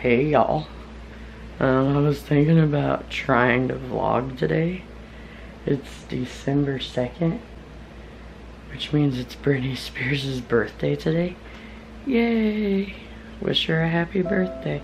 Hey y'all. Um, I was thinking about trying to vlog today. It's December 2nd, which means it's Britney Spears' birthday today. Yay! Wish her a happy birthday.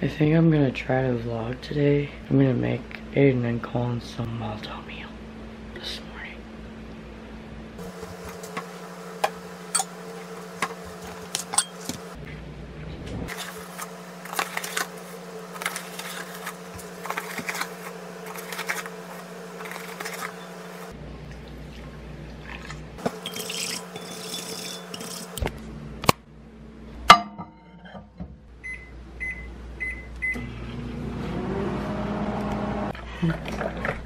I think I'm gonna try to vlog today. I'm gonna make Aiden and Colin some Malt-O-Meal morning.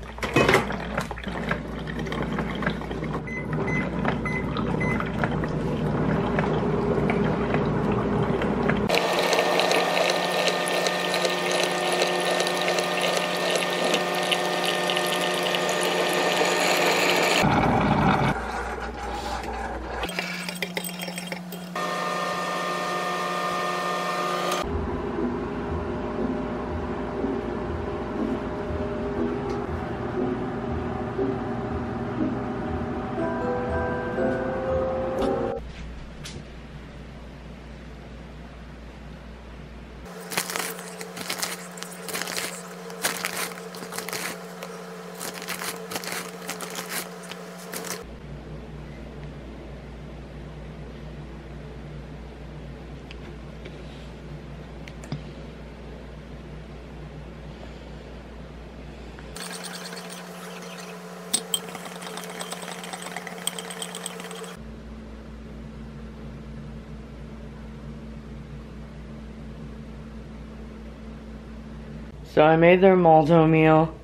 So I made their Malt-O-Meal.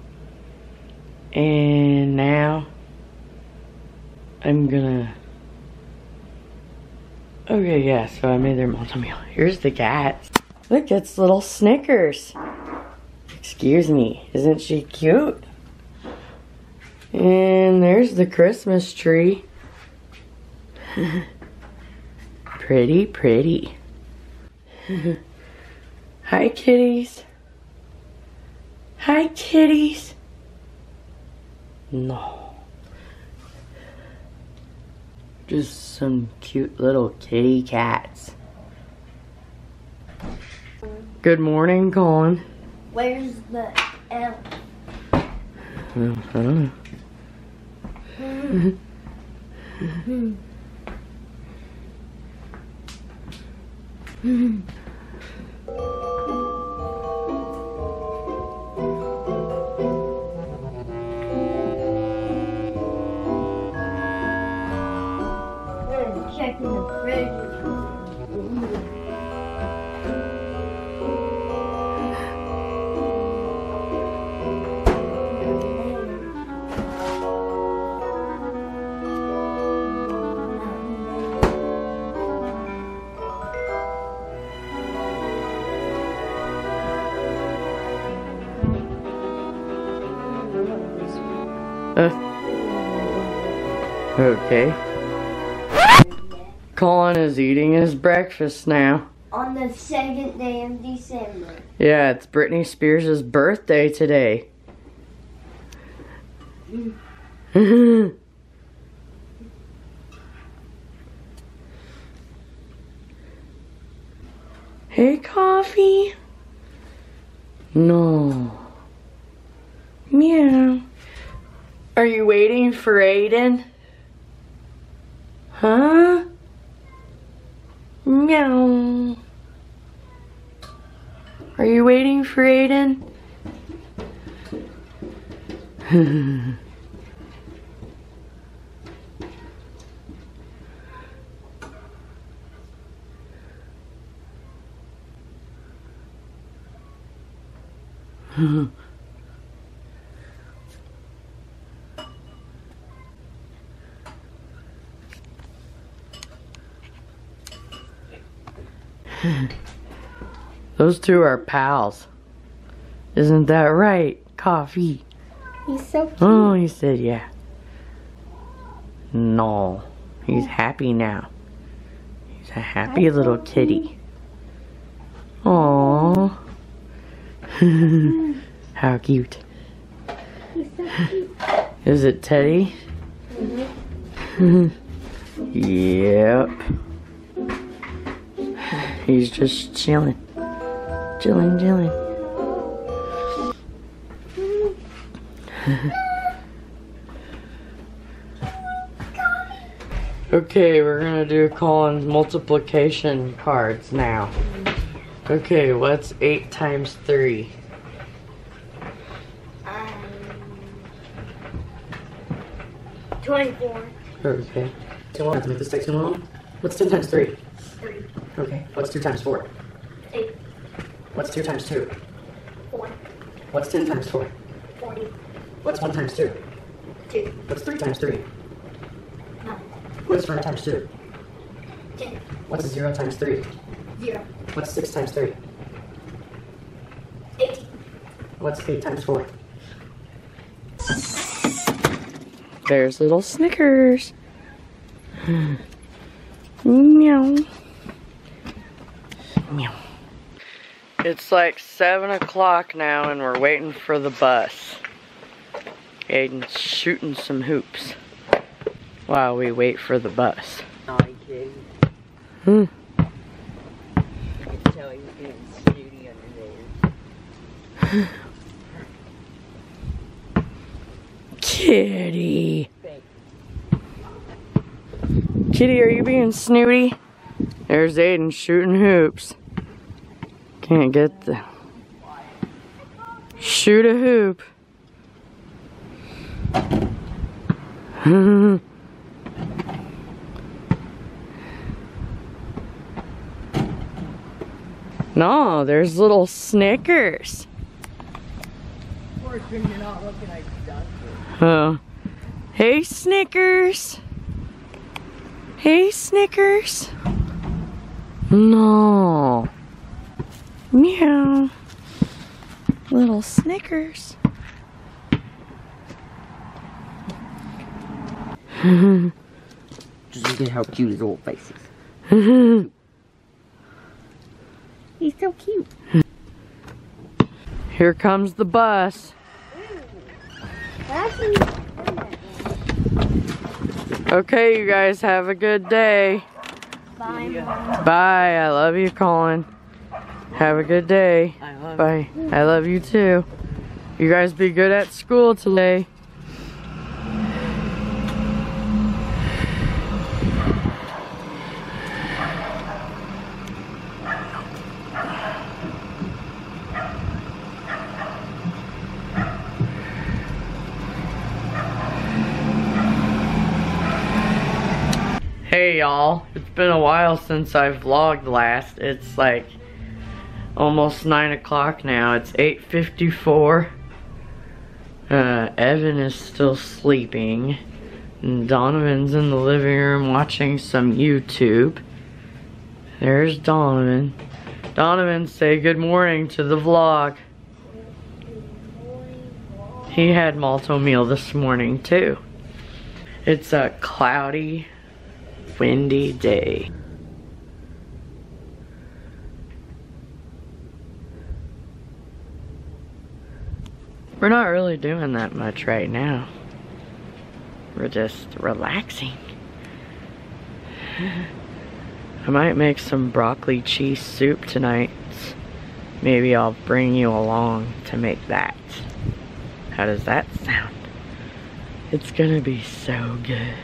And now I'm gonna Okay, yeah, so I made their Malt-O-Meal. Here's the cat. Look, it's little Snickers. Excuse me, isn't she cute? And there's the Christmas tree. pretty, pretty. Hi, kitties. Hi, kitties. No. Just some cute little kitty cats. Good morning, Colin. Where's the elf? Uh-huh. I'm okay. Colin is eating his breakfast now. On the second day of December. Yeah, it's Britney Spears' birthday today. hey, coffee. No. Meow. Are you waiting for Aiden? Huh? Meow. Are you waiting for Aiden? Those two are pals. Isn't that right? Coffee. He's so cute. Oh, he said yeah. No. He's happy now. He's a happy little kitty. Aww. How cute. He's so cute. Is it Teddy? Mm-hmm. yep. He's just chilling. Chilling, chilling. okay, we're gonna do calling multiplication cards now. Okay, what's 8 times 3? Um, 24. Okay. Two more. Let's make this take too long. What's 10 times 3? 3. Okay. What's 2 times 4? 8. What's 2 times 2? 4. What's 10 times 4? 40. What's 1 times 2? 2. What's 3 times 3? 9. What's 5 times 2? 10. What's 0 times 3? 0. What's 6 times 3? 18. What's 8 times 4? There's little Snickers. Meow. Meow. It's like 7 o'clock now and we're waiting for the bus. Aiden's shooting some hoops while we wait for the bus. Naughty kid. Hmm. I can tell he's getting snooty under there. Kitty. Kitty, are you being snooty? There's Aiden shooting hoops. Can't get the. Shoot a hoop. no, there's little Snickers. Oh. Hey, Snickers. Hey, Snickers. No. Meow. Little Snickers. Just look at how cute his old face is. He's so cute. Here comes the bus. Okay, you guys have a good day. Bye. Bye. I love you, Colin. Have a good day. I love Bye. I love you too. You guys be good at school today. Hey y'all, it's been a while since I've vlogged last. It's like almost 9 o'clock now. It's 8.54. Uh, Evan is still sleeping. And Donovan's in the living room watching some YouTube. There's Donovan. Donovan, say good morning to the vlog. He had Malt-O-Meal this morning too. It's a cloudy, windy day. We're not really doing that much right now. We're just relaxing. I might make some broccoli cheese soup tonight. Maybe I'll bring you along to make that. How does that sound? It's gonna be so good.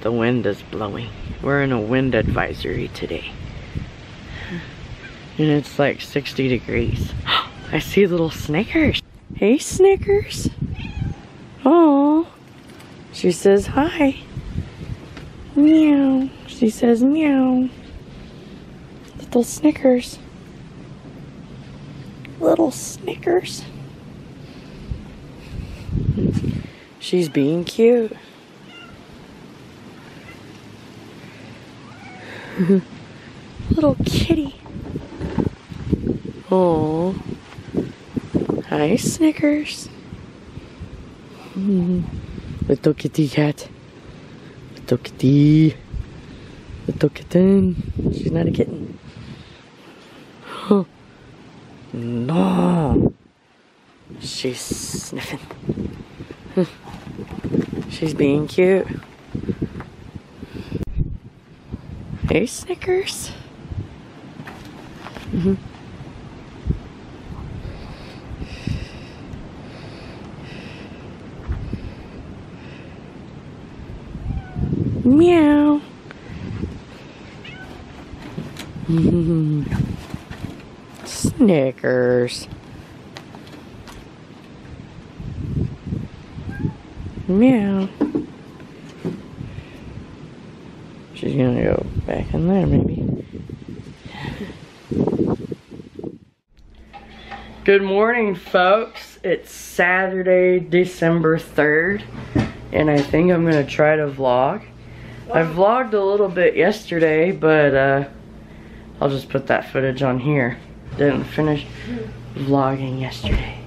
The wind is blowing. We're in a wind advisory today. And it's like 60 degrees. I see little Snickers. Hey, Snickers. Oh, she says hi. Meow. She says meow. Little Snickers. Little Snickers. She's being cute. Little kitty. Oh. Hi, Snickers. Mm. Little kitty cat. Little kitty. Little kitten. She's not a kitten. Huh. No. She's sniffing. She's being cute. Hey, Snickers. Mm-hmm. Meow. Snickers. Meow. She's gonna go back in there, maybe. Good morning, folks. It's Saturday, December 3rd, and I think I'm gonna try to vlog. I vlogged a little bit yesterday, but uh, I'll just put that footage on here. Didn't finish vlogging yesterday.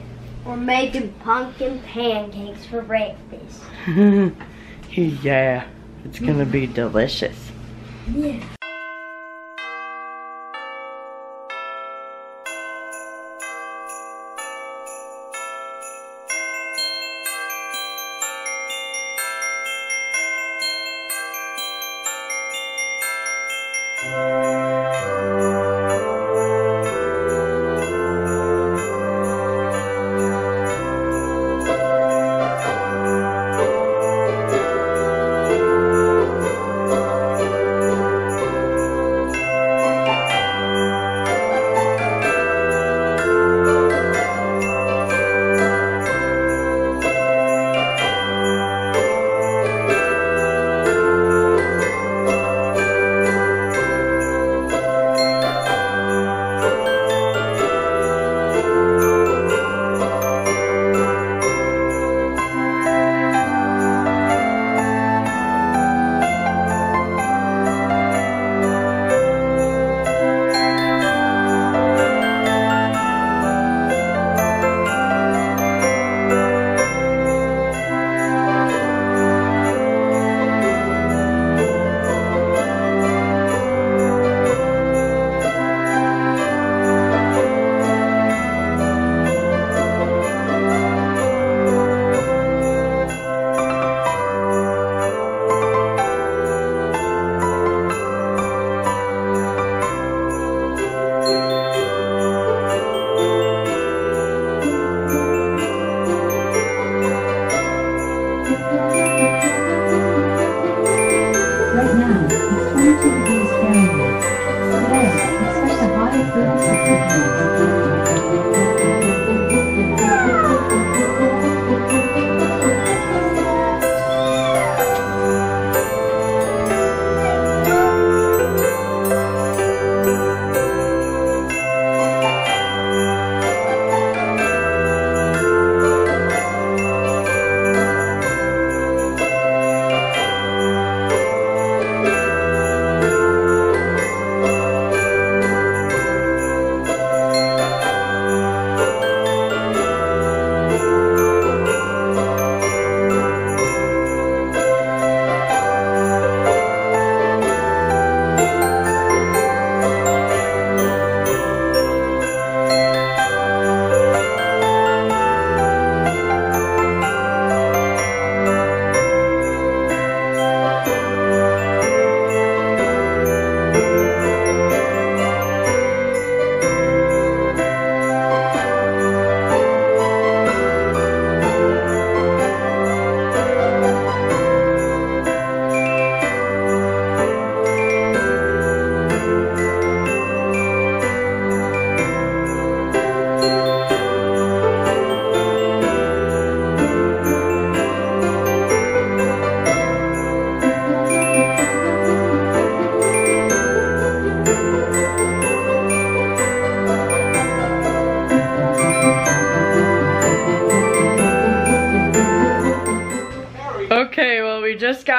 We're making pumpkin pancakes for breakfast. yeah, it's gonna be delicious. Yeah.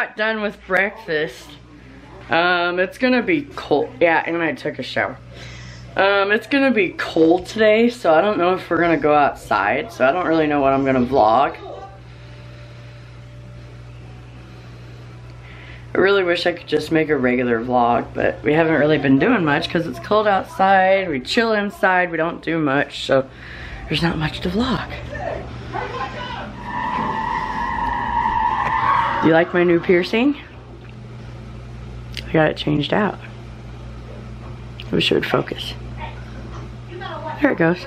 Got done with breakfast. Um, it's gonna be cold. Yeah, and I took a shower. Um, it's gonna be cold today, so I don't know if we're gonna go outside. So I don't really know what I'm gonna vlog. I really wish I could just make a regular vlog, but we haven't really been doing much because it's cold outside. We chill inside. We don't do much, so there's not much to vlog. You like my new piercing? I got it changed out. I wish it would focus. There it goes.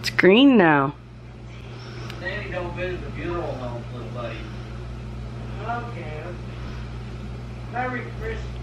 It's green now. Merry Christmas.